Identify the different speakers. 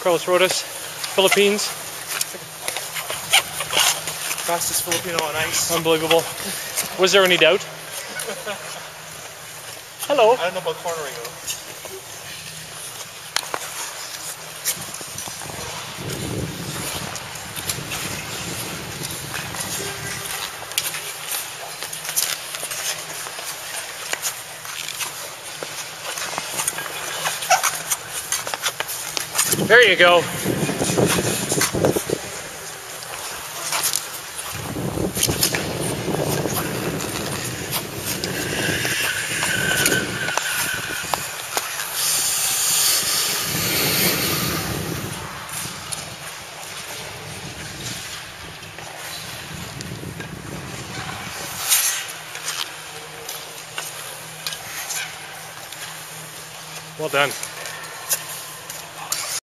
Speaker 1: Carlos Rodas, Philippines.
Speaker 2: Fastest Filipino on ice.
Speaker 1: Unbelievable. Was there any doubt? Hello.
Speaker 2: I don't know about cornering though.
Speaker 1: There you go. Well done.